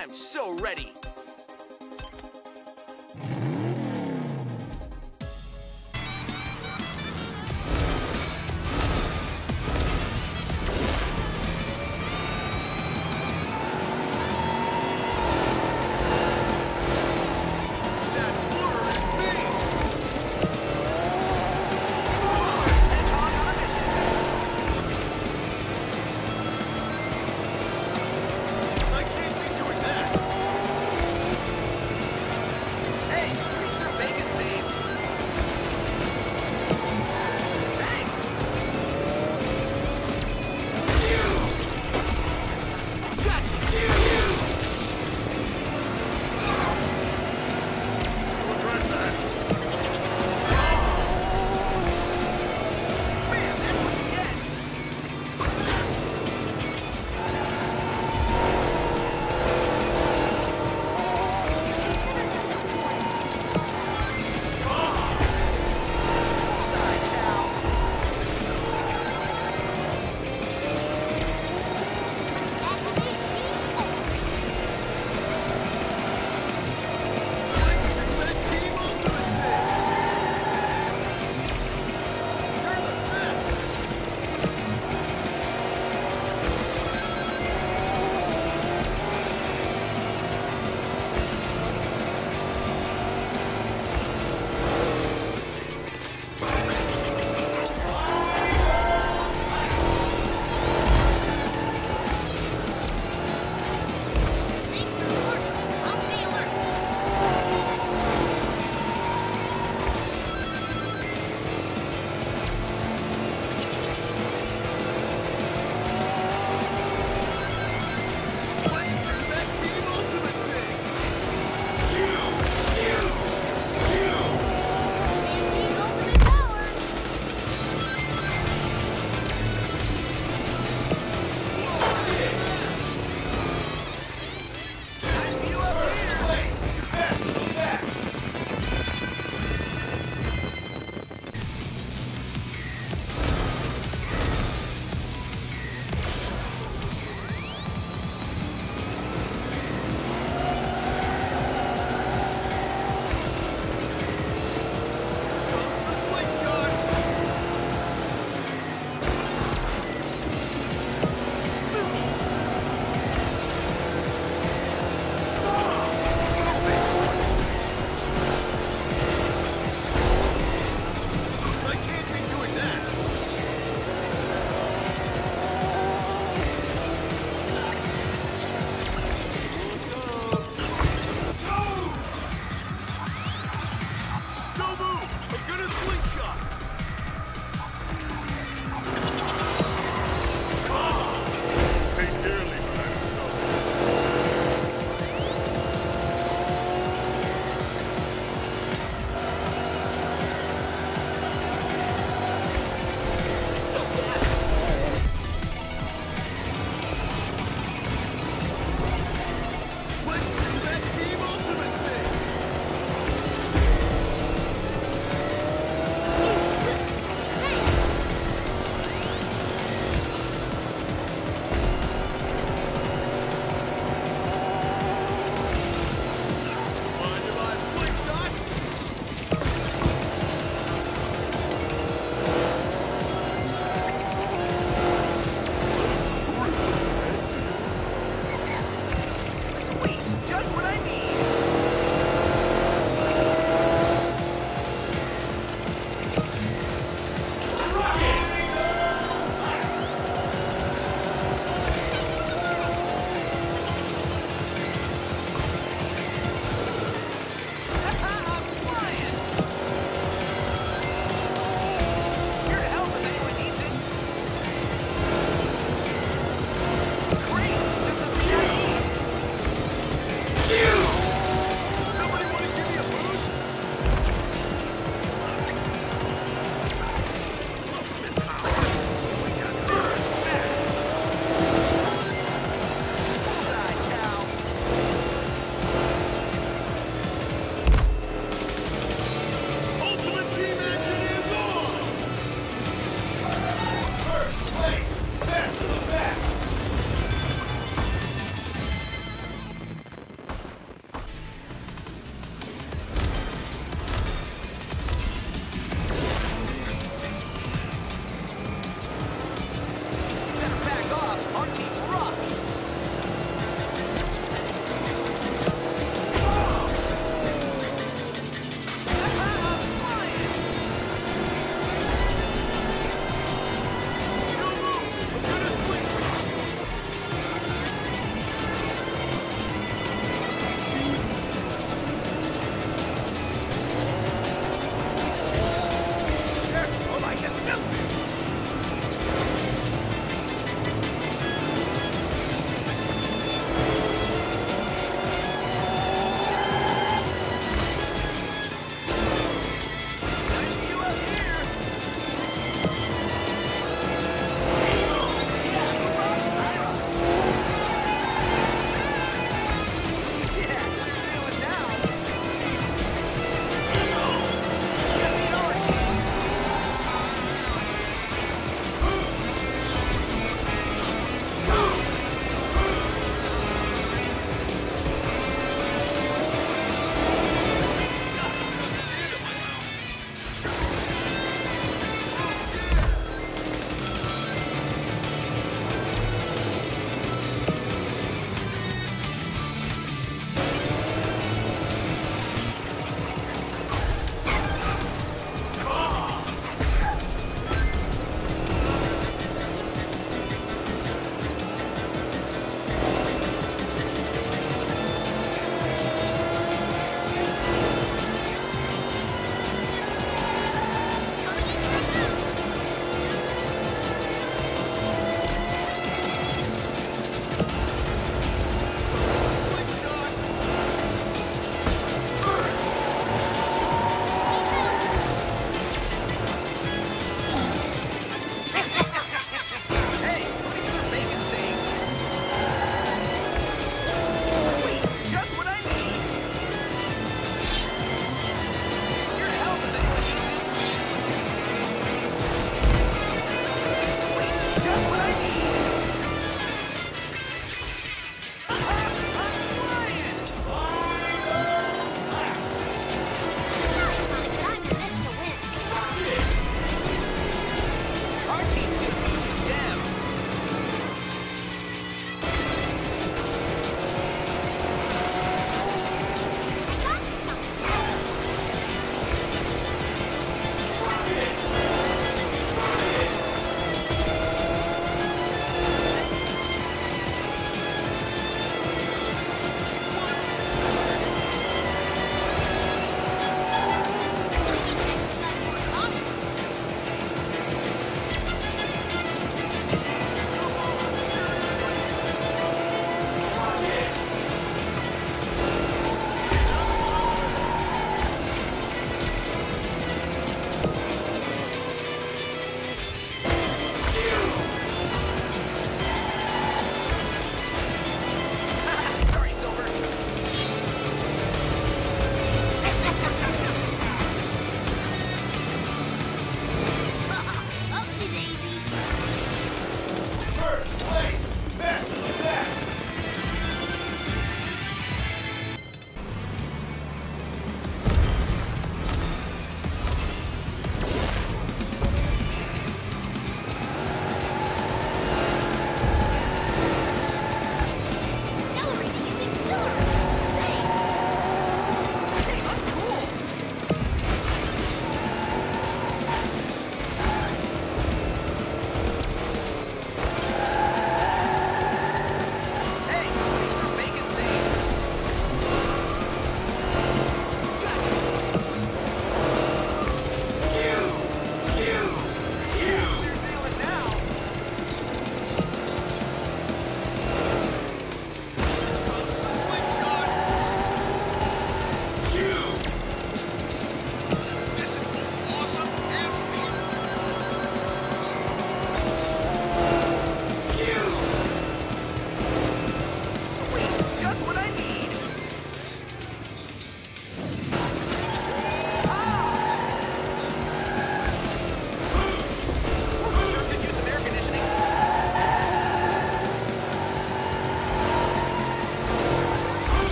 I'm so ready.